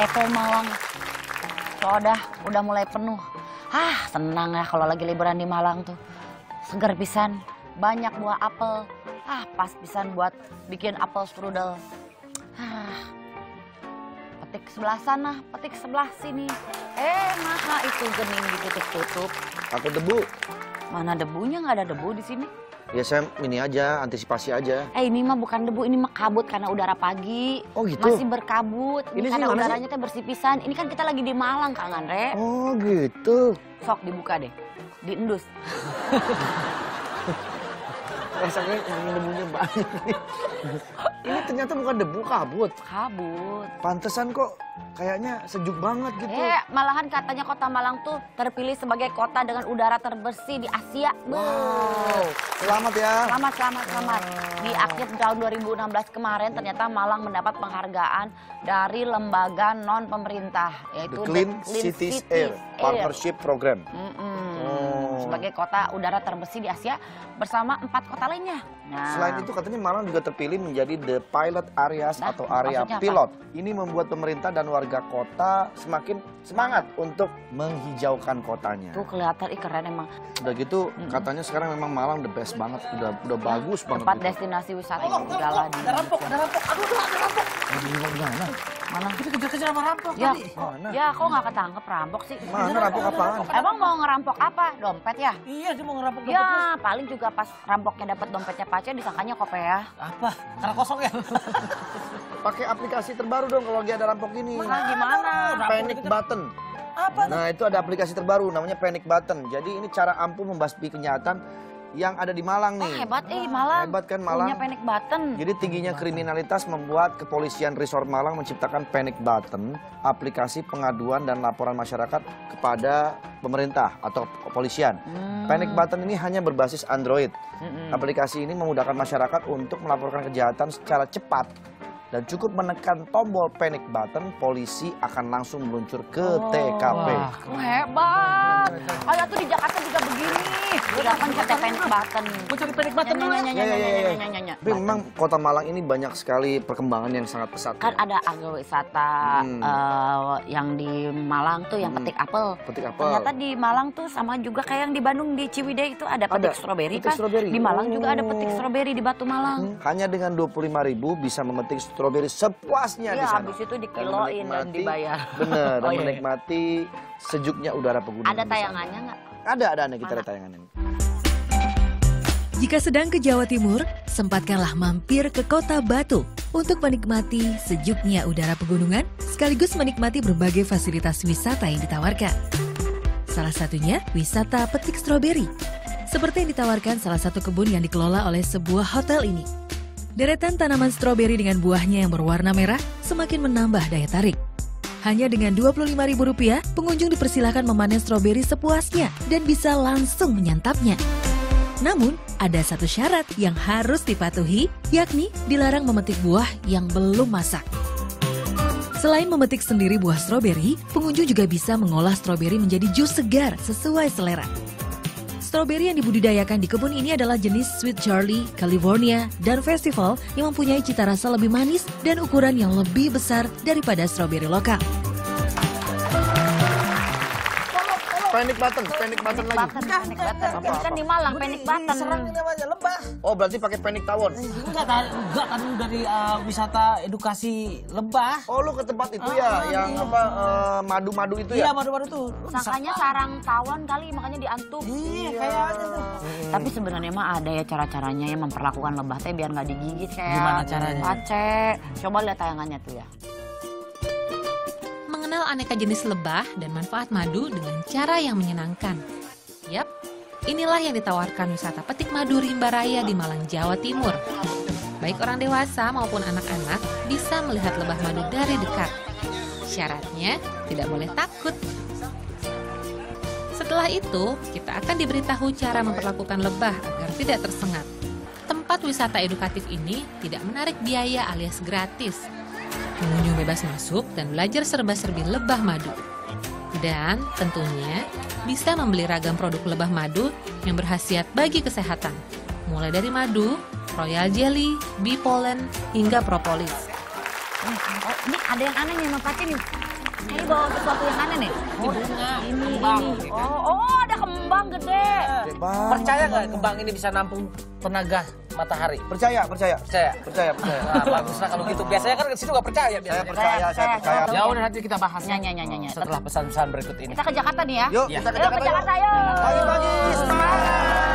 Apple Malang. Soda udah mulai penuh. Ah, senang ya kalau lagi liburan di Malang tuh. Seger pisan, banyak buah apel. Ah, pas pisan buat bikin apel strudel. Ah, petik sebelah sana, petik sebelah sini. Eh, maha itu gening ditutup-tutup. Takut debu. Mana debunya nggak ada debu di sini? Ya saya ini aja, antisipasi aja. Eh ini mah bukan debu, ini mah kabut karena udara pagi. Oh gitu? Masih berkabut. Ini Ini, karena udaranya teh bersih pisan. Ini kan kita lagi di Malang, Kang Andre. Oh gitu. Sok dibuka deh. Diendus. Rasanya ngomongin debunya banyak nih. Ini ternyata bukan debu, kabut. Kabut. Pantesan kok kayaknya sejuk banget gitu. Eh, malahan katanya kota Malang tuh terpilih sebagai kota dengan udara terbersih di Asia. Wow, selamat ya. Selamat, selamat, selamat. Di akhir tahun 2016 kemarin ternyata Malang mendapat penghargaan dari lembaga non pemerintah The yaitu Clean Cities Air Partnership Program. Mm-mm. Oh. Sebagai kota udara terbersih di Asia bersama empat kota lainnya. Nah, Selain itu katanya Malang juga terpilih menjadi the pilot areas Nah, atau area apa? pilot. Ini membuat pemerintah dan warga kota semakin semangat untuk menghijaukan kotanya. tuh kelihatan ih keren emang Udah gitu katanya sekarang memang Malang the best banget, udah udah bagus banget. tempat gitu. destinasi wisata yang segala di Ada rampok, ada rampok. Aduh, aduh, ada rampok. Aduh, gimana? Mana? Kita kejar-kejar sama rampok Ya, tadi. Mana? ya kok nggak ketangkep rampok sih? Mana rampok apaan? Emang mau ngerampok apa? Dompet ya? Iya, dia mau ngerampok dompet lu. Ya, paling juga pas rampoknya dapat dompetnya Pace disangkanya kopea. Apa? Karena kosong ya? Pakai aplikasi terbaru dong kalau lagi ada rampok ini. Nah, gimana? Panic button. Apa? Nah itu ada aplikasi terbaru namanya Panic Button. Jadi ini cara ampuh membasmi kejahatan yang ada di Malang Oh, nih. hebat eh Malang. Hebat kan Malang? Punya panic button. Jadi tingginya kriminalitas membuat kepolisian Resort Malang menciptakan Panic Button, aplikasi pengaduan dan laporan masyarakat kepada pemerintah atau kepolisian. Hmm. Panic Button ini hanya berbasis Android. Mm-mm. Aplikasi ini memudahkan masyarakat untuk melaporkan kejahatan secara cepat. Dan cukup menekan tombol panic button, polisi akan langsung meluncur ke Oh, TKP. wah. Oh, hebat. Kayak tuh di Jakarta juga begini. Udah kan kata panic button. Gue cari panic button dulu ya. Nyanya, Ya, nyanya, ya, ya, nyanya, ya. nyanya, nyanya. Tapi memang kota Malang ini banyak sekali perkembangan yang sangat pesat. kan ya. ada agrowisata Hmm. eh, yang di Malang tuh yang Hmm. petik apel. Petik apa? Ternyata di Malang tuh sama juga kayak yang di Bandung di Ciwidey itu ada petik stroberi petik kan. stroberi. Di Malang juga ada petik Oh. stroberi di Batu Malang. Hmm, Hanya dengan 25.000 bisa memetik stroberi sepuasnya di Iya, sana. habis itu dikiloin dan dibayar. Bener, dan Oh, iya, iya. menikmati sejuknya udara pegunungan. Ada di tayangannya nggak? Ada, ada, ada kita ada tayangannya. Jika sedang ke Jawa Timur, sempatkanlah mampir ke kota Batu untuk menikmati sejuknya udara pegunungan sekaligus menikmati berbagai fasilitas wisata yang ditawarkan. Salah satunya wisata petik stroberi. Seperti yang ditawarkan salah satu kebun yang dikelola oleh sebuah hotel ini. Deretan tanaman stroberi dengan buahnya yang berwarna merah semakin menambah daya tarik. Hanya dengan Rp25.000, pengunjung dipersilahkan memanen stroberi sepuasnya dan bisa langsung menyantapnya. Namun, ada satu syarat yang harus dipatuhi, yakni dilarang memetik buah yang belum masak. Selain memetik sendiri buah stroberi, pengunjung juga bisa mengolah stroberi menjadi jus segar sesuai selera. Stroberi yang dibudidayakan di kebun ini adalah jenis Sweet Charlie, California, dan Festival yang mempunyai cita rasa lebih manis dan ukuran yang lebih besar daripada stroberi lokal. Panic button, panic button lagi. Button, panic button. Apa, kan di Malang panic button. Diserang ini namanya lebah. Oh, berarti pakai panic tawon. Enggak kan, enggak kan lu dari uh, wisata edukasi lebah. Oh, lu ke tempat itu ya, Ah, yang iya. apa eh, madu-madu itu Iya, ya? tuh. Lu bisa- Sangkanya sarang tawon kali makanya diantuk. Iya, kayaknya tuh. Tapi sebenarnya mah ada ya cara-caranya yang memperlakukan lebah teh biar nggak digigit kayak Gimana caranya? Pace. Coba lihat tayangannya tuh ya. Mengenal aneka jenis lebah dan manfaat madu dengan cara yang menyenangkan. Yap, inilah yang ditawarkan wisata petik madu Rimba Raya di Malang, Jawa Timur. Baik orang dewasa maupun anak-anak bisa melihat lebah madu dari dekat. Syaratnya tidak boleh takut. Setelah itu, kita akan diberitahu cara memperlakukan lebah agar tidak tersengat. Tempat wisata edukatif ini tidak menarik biaya alias gratis. Pengunjung bebas masuk dan belajar serba-serbi lebah madu. Dan tentunya bisa membeli ragam produk lebah madu yang berhasiat bagi kesehatan. mulai dari madu, royal jelly, bee pollen, hingga propolis. Oh, ini ada yang aneh nih sama nih. Ini bawa sesuatu yang aneh nih. Oh, bunga, ini, kembang. ini. Oh, oh, ada kembang gede. Gede. Percaya nggak kembang ini bisa nampung tenaga matahari? Percaya, percaya. Percaya? Percaya, percaya. Nah, bagus lah kalau gitu. Biasanya kan ke situ nggak percaya Saya biasanya. percaya, saya Percaya, percaya. saya- Ya udah nanti kita bahas Nyanyi, nyanyi, nyanyi. setelah pesan-pesan berikut ini. Kita ke Jakarta nih ya. Yuk, Ya. kita ke Yuk ke Jakarta. yuk. Jakarta, yuk. Pagi-pagi, semangat.